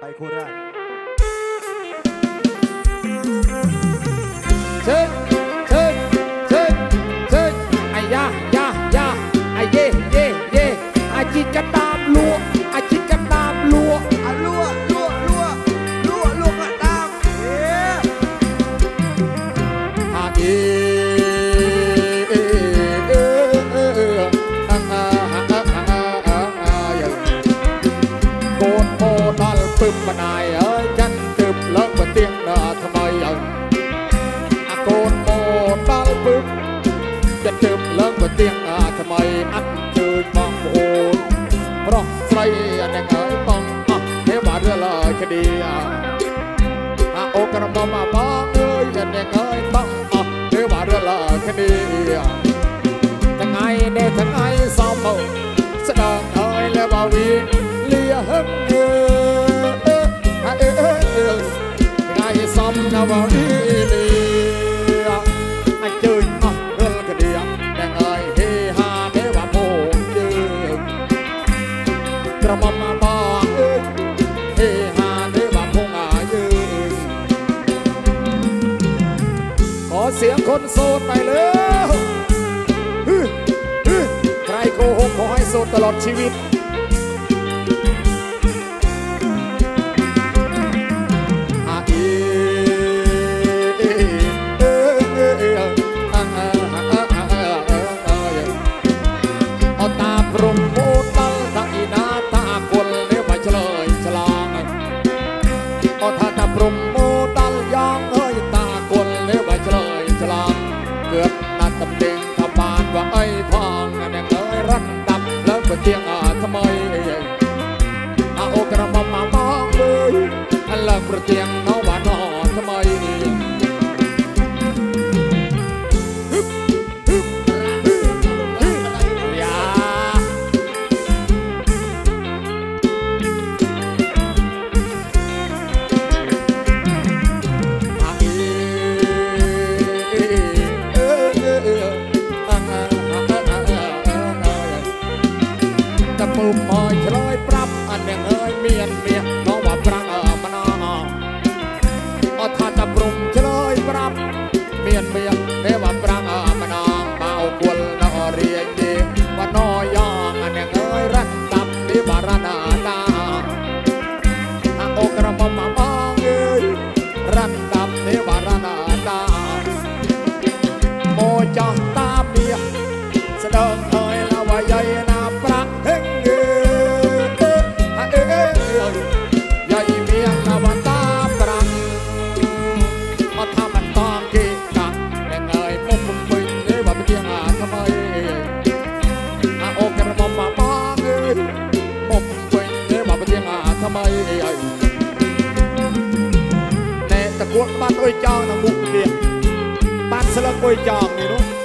Vai curar. สุดตลอดชีวิต ទេវរណាតាមកចំតាមាសស្ដើង ស្លឹកមួយចងនេះនោះ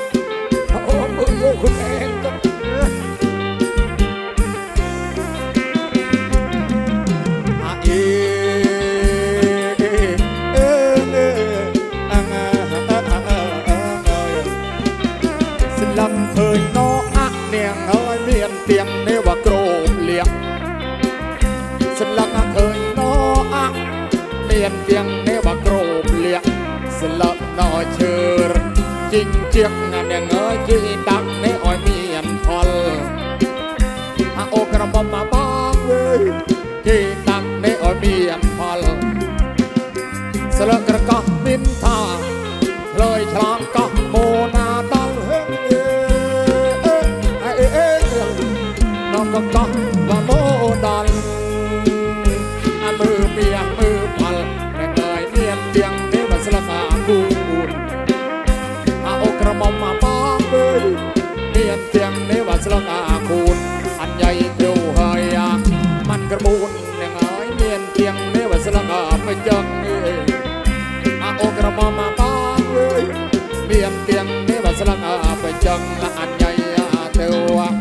មបងមានទៀងនេះបើស្លឹកអបចឹងអញ្ញៃទៅ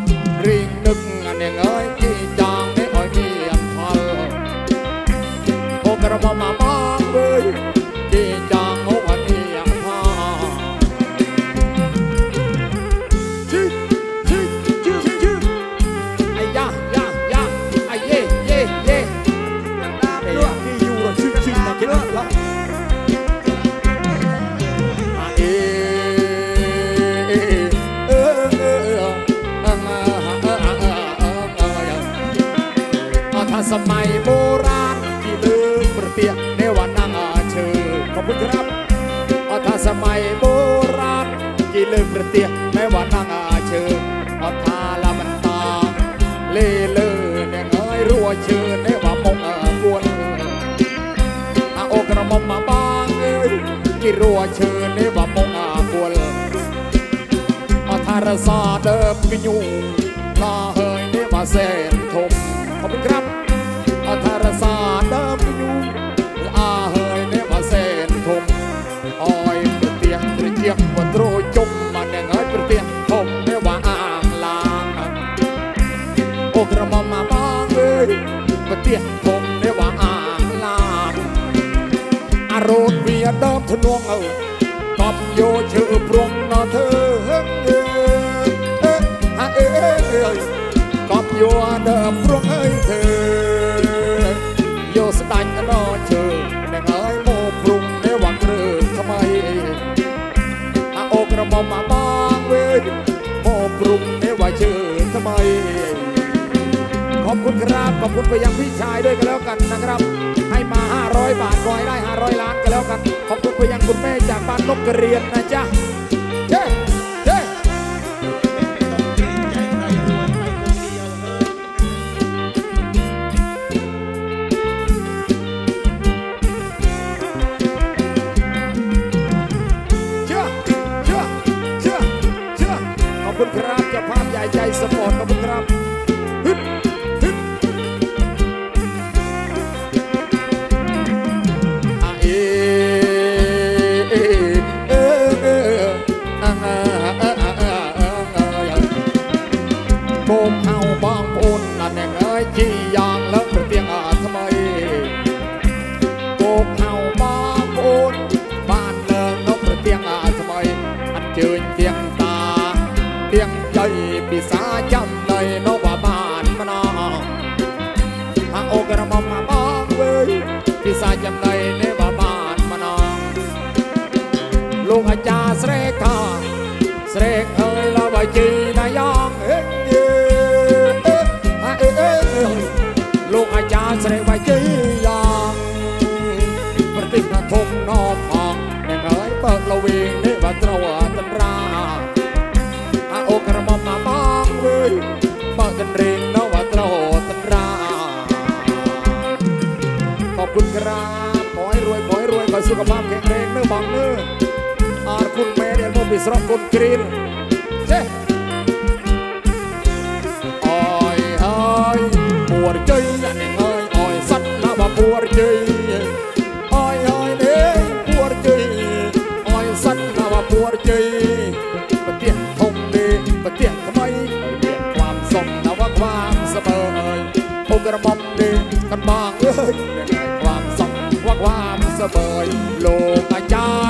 អរសាដើមគញូឡាហើយនេះមកសែនធំខំក្រាប់អធរសាដើមគញូឡាហើយនេះមកសែនធំអយប្រទៀងត្រជាពត្រួយជុំមកនឹងហើយប្រទៀងធំទេវ៉ាអាងឡាងអូក្រមមកបងអើយប្រទៀងធំទេវ៉ាអាងឡាងអរោតវាដើមធ្នងអើកប់យោឈើព្រំណធ្វើហឹង យកប់យួរដល់ប្រងអើយធ្វើយកស្ដាញ់ណោជើនឹงហើយមកព្រុងទេវគ្រើថ្មីអាអូក្រមុំអាបងវើយមកព្រុងទេវជើថ្មីขอบคุณครับขอบคุณไปยังพี่ชายด้วยกันแล้วกันนะครับ ให้มา 500 บาทคอยได้ 500 ล้านกันแล้วกัน ขอบคุณไปยังคุณแม่จากบ้านนกกระเรียนนะจ๊ะ ក្រមុំនេះកណ្បងអើយមានតែความសុខความសប្បាយលោកអាចារ្យ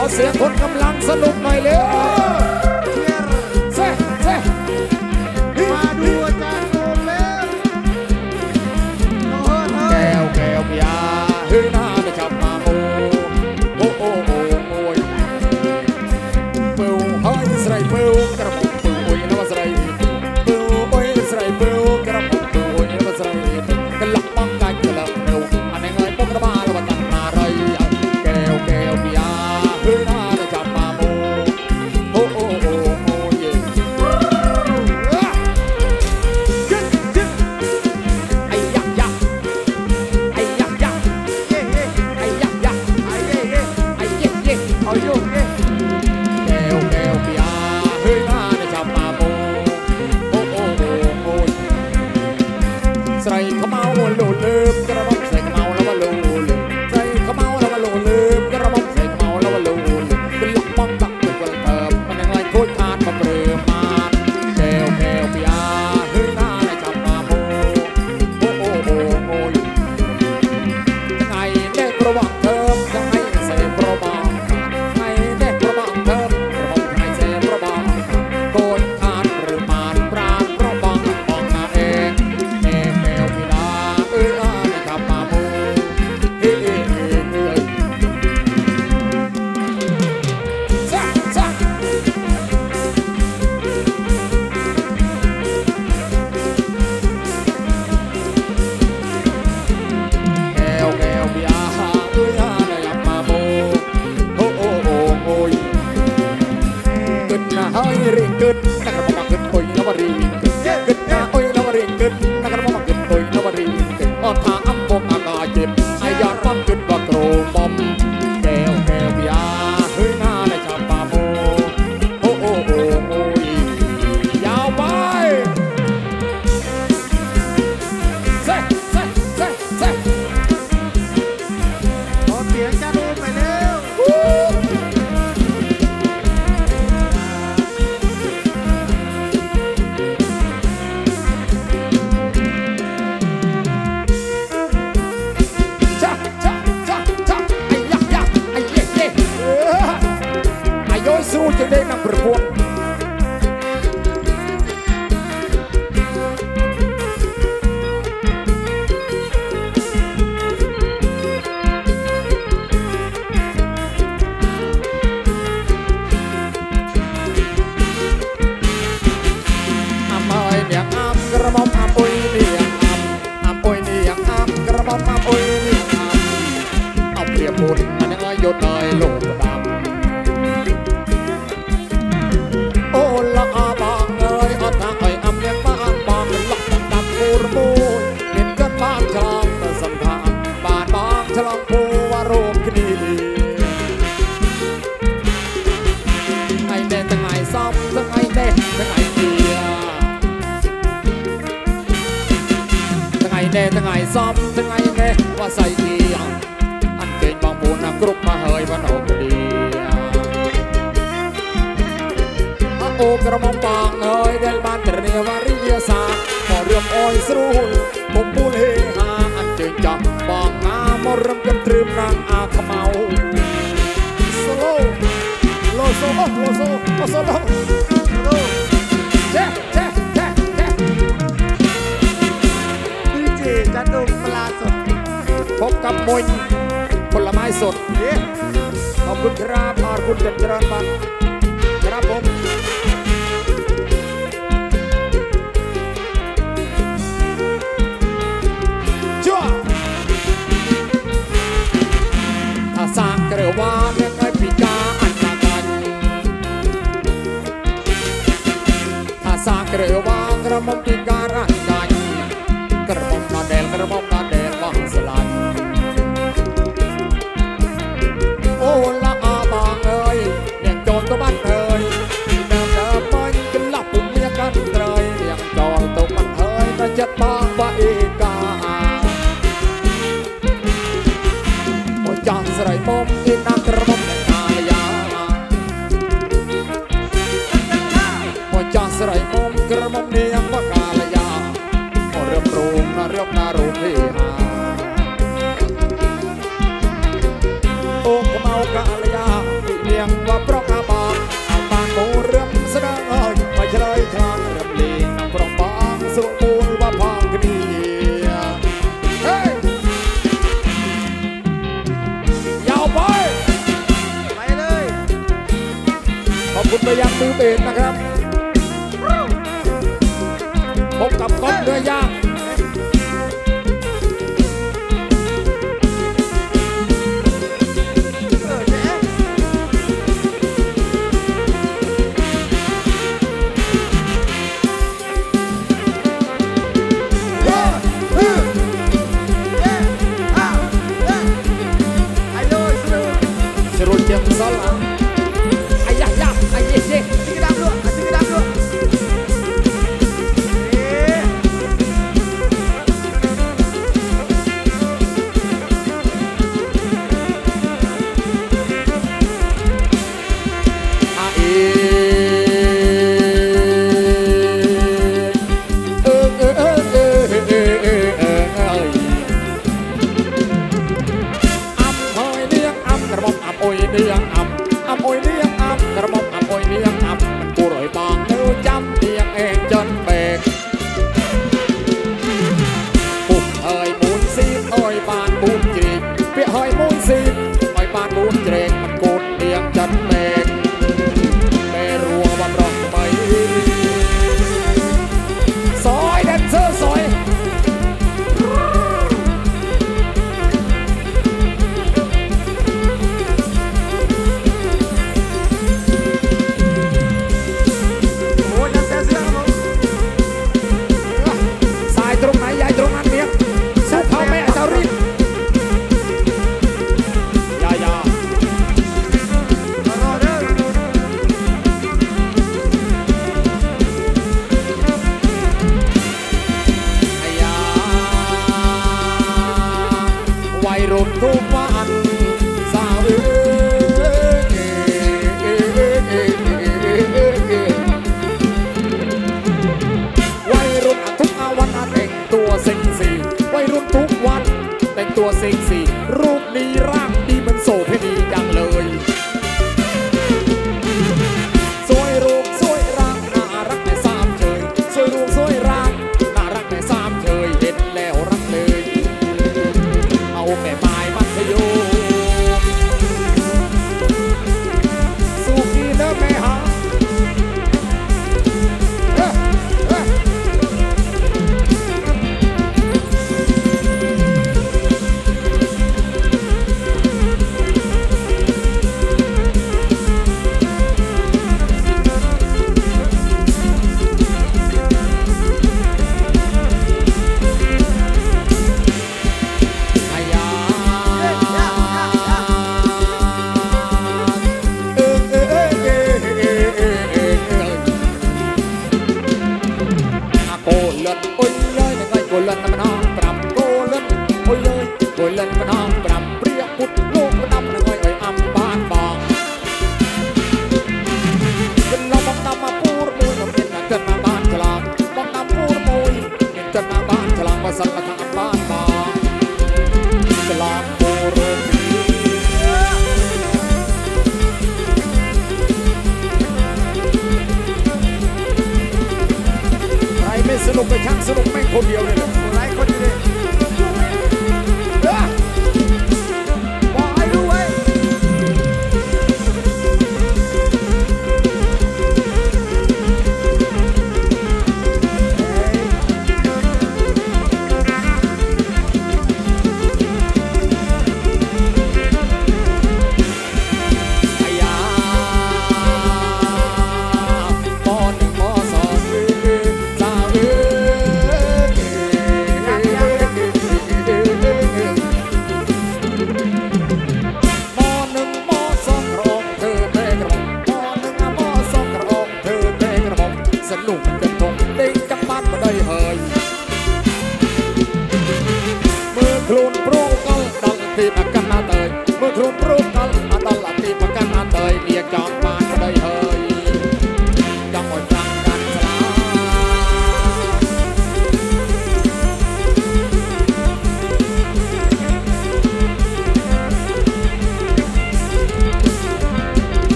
ขอเสียงคนกำลังสนุกหน่อยเร็ว មកទីការអណ្ដាច់ក្រមុំណដែលក្រមុំណដែលបងស្លាញ់អូឡាអាបងអើយអ្នកចូលទៅបាត់អើយដើរដើរបាញ់កន្លះពុំមានកាន់ត្រៃអ្នកចូលទៅបាត់អើយតែចិត្តបងបាអេកាអូចាំស្រីមុំទីណាក្រមុំ លោកតារូទេហាអូកំអោកាលាយាពីនាងវ៉ាប្រកាបាអបាកូនរឹមស្ដាងអើយមកឆ្លើយឆ្លងរឹមលេងក្នុងប្របងស្រុកពូនវ៉ាផងគ្នាយ៉ាវបាយไปเลยขอบคุณไปยังมือเบสนะครับ ពលិនម្ដង5ព្រះពុទ្ធ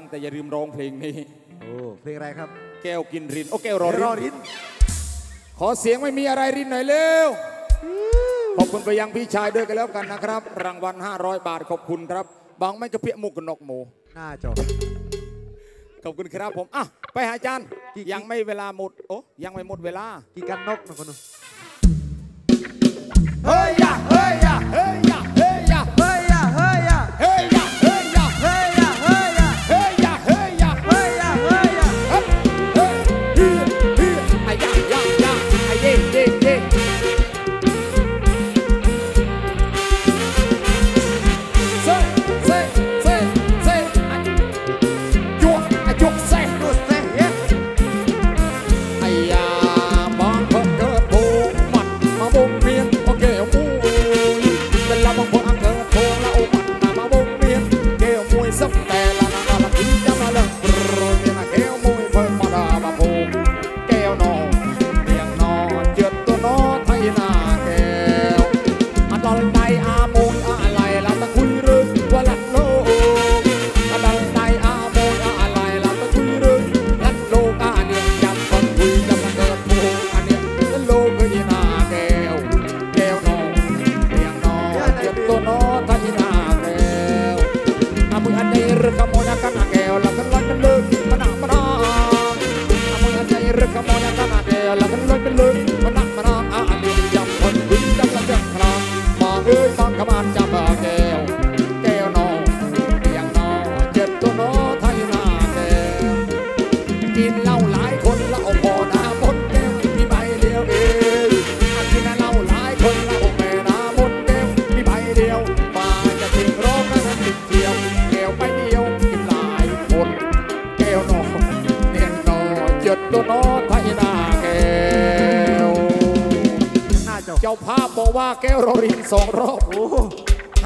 างแต่อย่าลืมร้องเพลงนี้ โอ้เพลงอะไรครับ แก้วกินริน โอแก้วรอรินอริน ขอเสียงไม่มีอะไรรินหน่อยเร็ว ขอบคุณไปยังพี่ชายด้วยกันแล้วกันนะครับ รางวัล 500 บาทขอบคุณครับ บางไม่กระเพี้ยมุกกับนกหมูน่าจบขอบคุณครับผม อะ ไปหาจานยังไม่เวลาหมด โอ้ยังไม่หมดเวลา กี่กันนกนะคนนู้เฮ้ยยะเฮ้ยยะเฮ้ย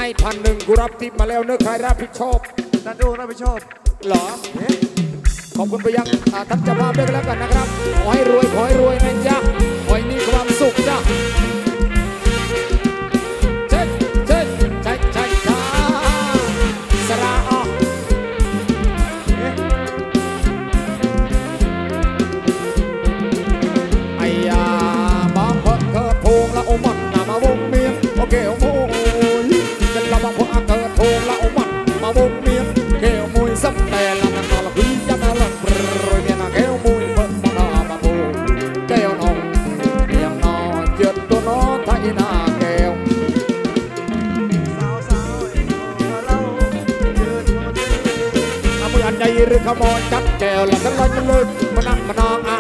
ให้พันหนึ่งกูรับทิปมาแล้วเนื้อใครรับผิดชอบนันโดรับผิดชอบเหรอ ขอบคุณไปยังท่านเจ้าภาพด้วยกันแล้วกันนะครับ ขอให้รวย ขอให้รวยนะจ๊ะ ขอให้มีความสุขจ้ะ ขโมยจับแก้วแล้วก็ลอยมันลุกมานั่งมานอง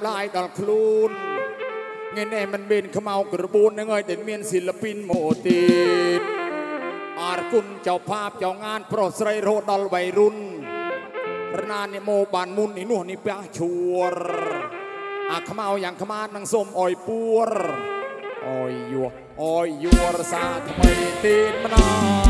ម្ដាយដល់ខ្លួនថ្ងៃនេះមិនមានខ្មោចក្របួននឹងហើយតែមានសិល្បិនមកទៀតអរគុណចៅภาพចៅងាន ប្រុសស្រីរហូតដល់វ័យរុនរណានិមោបានមុននេះនោះនេះពះឈួរអាខ្មៅយ៉ាងខ្មាតនឹងសុំអោយពួរអោយយោអោយយោរសាថ្មីទៀតម្ដង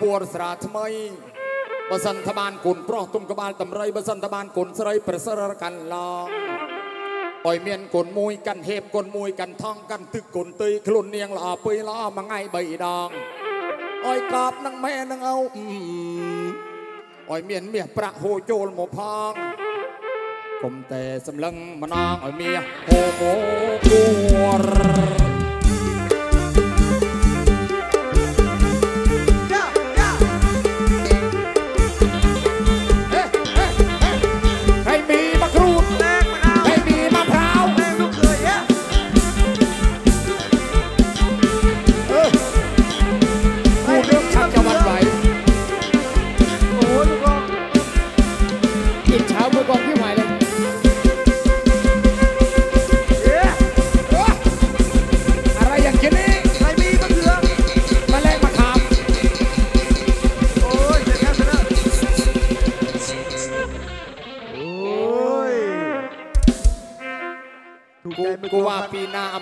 ពួរស្រាថ្មីបើសិនថាបានកូនប្រុសទុំក្បាលតម្រៃបើសិនថាបានកូនស្រីប្រសិរកាន់ឡងឲ្យមានកូនមួយកាន់ហេបកូនមួយកាន់ថងកាន់ទឹកកូនទីខ្លួននាងល្អពេល្អមួយថ្ងៃ3ដងអោយកប់នឹងម៉ែនឹងឪឲ្យមានមាសប្រាក់ហូរចូលមកផងគុំតែសម្លឹងម្ដងឲ្យមាសហូរមកគួរ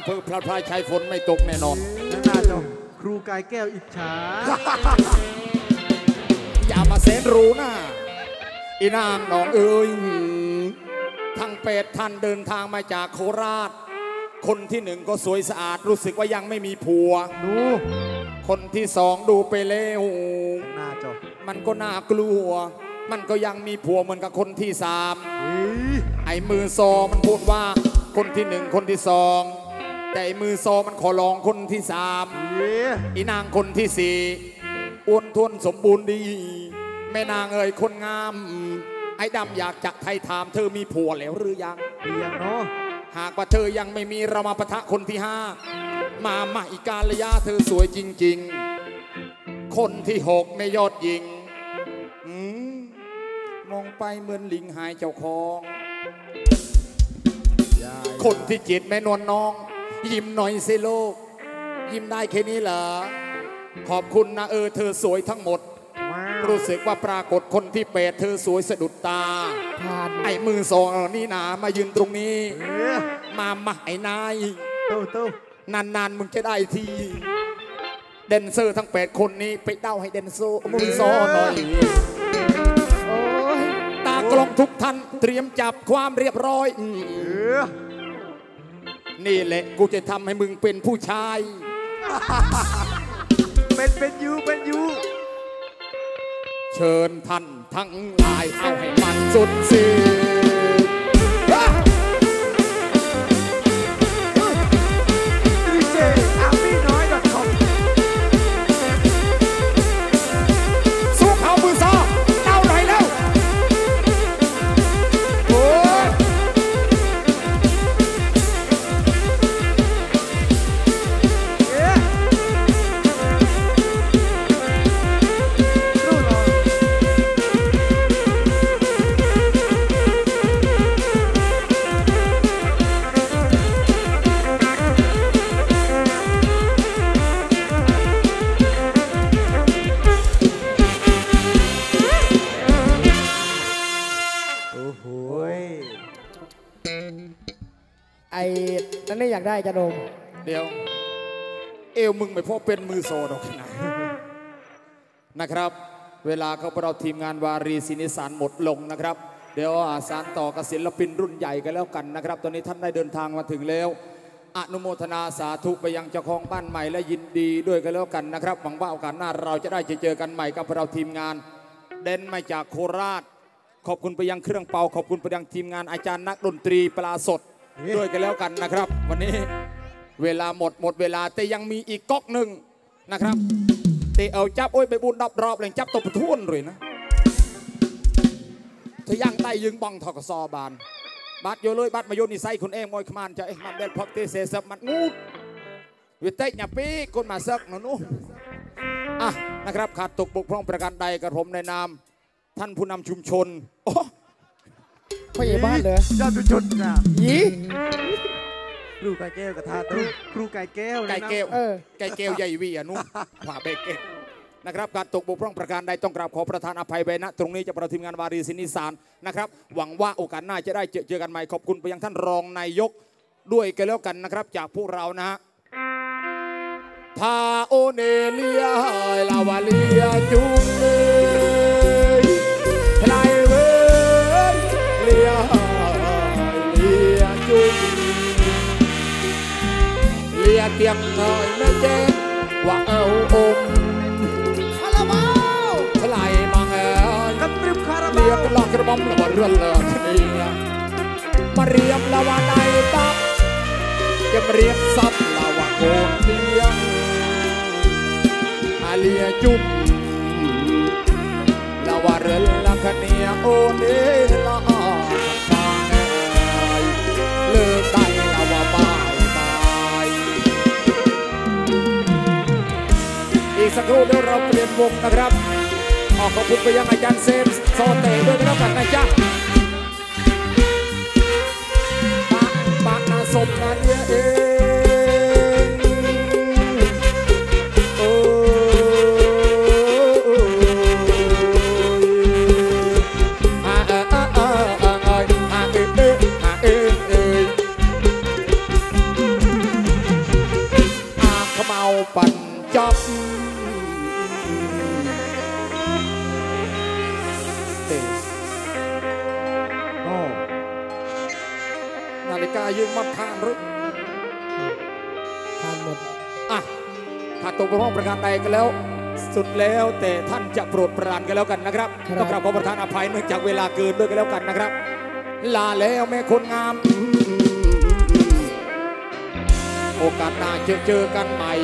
ำเภอพระพรายชัยฝนไม่ตกแน่นอนนั่นน่าจะครูกายแก้วอิจฉา อย่ามาเสนรู้นะอีนางน้องเอ้ยทั้งเป็ดท่านเดินทางมาจากโคราช คนที่หนึ่งก็สวยสะอาดรู้สึกว่ายังไม่มีผัว ดู คนที่สองดูไปแล้วหน้าจอมันก็น่ากลัว มันก็ยังมีผัวเหมือนกับคนที่สามเฮ้ยไอ้มือซอมันพูดว่าคนที่หนึ่งคนที่สอง แต่ไอ้มือซอมันขอลองคนที่สามเย้อีนางคนที่สี่อ้วนท้วนสมบูรณ์ดี แม่นางเอ่ยคนงาม ไอ้ดำอยากจะไทยถามเธอมีผัวแล้วหรือยังเปียงเนาะหากว่าเธอยังไม่มีเรามาปะทะคนที่ห้ามาใหม่กาลยาเธอสวยจริง ๆ คนที่หกในยอดหญิงอืมมองไปเหมือนลิงหายเจ้าของยายคนที่เจ็ดแม่นวลน้อง ยิ้มหน่อยสิโลกยิ้มได้แค่นี้เหรอ ขอบคุณนะเออเธอสวยทั้งหมดว้าวรู้สึกว่าปรากฏคนที่แปดเธอสวยสะดุดตาผ่านไอ้มือสองนี่นามายืนตรงนี้เอ้ยมามาไอ้นายเต้าเต้านานๆมึงจะได้ทีเดนเซอร์ทั้งแปดคนนี้ไปเด้าให้เดนเซอร์มือซอหน่อยโอ้ยตากล้องทุกท่านเตรียมจับความเรียบร้อยอืมเอ้ย นี่แหละกูจะทำให้มึงเป็นผู้ชาย เป็นเป็นยูเป็นยูเชิญท่านทั้งหลายเอาให้มันสุดสิ้น ไอ้นั่นนี่อยากได้จะดมเดี๋ยว เอวมึงไม่พอเป็นมือโซดอกนะนะครับ เวลาเขาเราทีมงานวารีศินิสารหมดลงนะครับ เดี๋ยวอาสารต่อกับศิลปินรุ่นใหญ่กันแล้วกันนะครับ ตอนนี้ท่านได้เดินทางมาถึงแล้ว อนุโมทนาสาธุไปยังเจ้าของบ้านใหม่และยินดีด้วยกันแล้วกันนะครับหวังว่าโอกาสหน้าเราจะได้เจอเจอกันใหม่กับเราทีมงาน เด่นมาจากโคราช ขอบคุณไปยังเครื่องเป่า ขอบคุณไปยังทีมงานอาจารย์นักดนตรีปลาสดด้วยกันแล้วกันนะครับ วันนี้เวลาหมดหมดเวลาแต่ยังมีอีกก๊อกหนึ่งนะครับแต่เอาจับโอ้ยไปบุญดับรอบเลยจับตบทุ่นเลยนะเธอยังได้ยึงบังทกซอบานบัดโยเลยบัดมาโยนิไซคุณเองมอยขมานจะเอ็มันเด็ดพอกเตเสสบมันงูดวิเตหยาปีคนมาเซกนะนู้อะนะครับขาดตกบกพร่องประการใดกับผมในนาม ท่านผู้นำชุมชนโอ้พ่อใหญ่บ้านเหรอยอดจุชนนะยีครูไก่แก้วกับทาตุ้ครูไก่แก้วนะไก่เกลเออไก่เกลใหญ่วีอะนุ่มขวาเบกเกลนะครับการตกบกพร่องประการใดต้องกราบขอประทานอภัยไปนะตรงนี้จะประทีมงานวารีสินิสารนะครับ หวังว่าโอกาสหน้าจะได้เจอเจอกันใหม่ขอบคุณไปยังท่านรองนายกด้วยกันแล้วกันนะครับ จากพวกเรานะฮะพาโอเนเลียลาวาเลียจุง ยเตียงหน่อยแม่เจ๊ว่าเอาอมคาราบาวทลายมาแหงกับตริมคาราบาวเลียกลอกกระบอมระบเรือนเลิศนี่มาเรียมละว่าในตักจะมาเรียมซับละว่าโกนเลียงอาเลียจุ่มละว่าเรื่อนละคเนียโอเนละอาฟ สักครู่เดี๋ยวเราเปลี่ยนวงนะครับออกขอบคุณไปยังอาจารย์เซมโซเตด้วยกันแล้วกันนะจ๊ะปะปะนาสมนาเนี่ยเอ กายยิงมันทานหรือทานหมดอะถ้าตกบกพร่องประการใดกันแล้ว สุดแล้วแต่ท่านจะโปรดปรานกันแล้วกันนะครับ ต้องกราบขอประทานอภัยเนื่องจากเวลาเกินด้วยกันแล้วกันนะครับ ลาแล้วแม่คนงาม โอกาสหน้าเจอเจอกันใหม่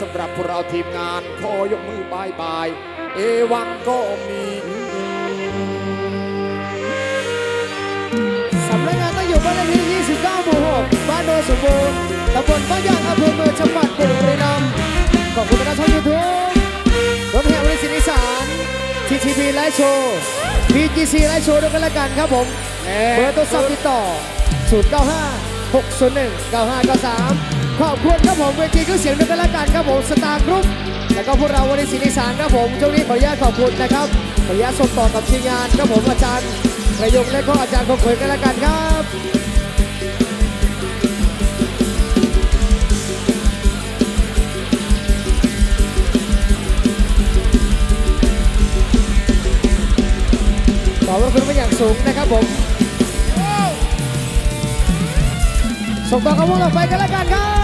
สำหรับพวกเราทีมงานขอยกมือบายบาย เอวังก็มี สำนักงานต้องอยู่บ้านเลขที่ 29หมู่6บ้านโนนสมบูรณ์ตำบลบ้านยางอำเภอเมืองจังหวัดบุรีรัมย์ขอบคุณนะครับช่องยูทูบรถแห่บริษัทอีสาน TTP ไลฟ์โชว์ BGC ไลฟ์โชว์ด้วยกันละกันครับผมเบอร์โทรศัพท์ติดต่อ 095 601 9593 ขอบคุณครับผมเวทีเครื่องเสียงด้วยกันละกันครับผมสตาร์กรุ๊ปแล้วก็พวกเราวันนี้ศิลสานครับผมช่วงนี้ขออนุญาตขอบคุณนะครับขออนุญาตส่งต่อกับทีมงานครับผมอาจารย์ประยงและก็อาจารย์คงเขยกันละกันครับ อบพระคุณเป็นอย่างสูงนะครับผมส่งต่อกับพวกเราไปกันแล้วกันครับ